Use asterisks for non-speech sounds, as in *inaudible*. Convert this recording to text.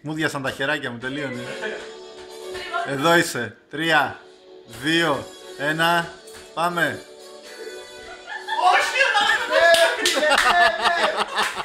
Μου διάσαν τα χεράκια μου, τελείωνε. Εδώ είσαι. Τρία, δύο, ένα, πάμε. Όχι! *laughs* Ε, ε, ε,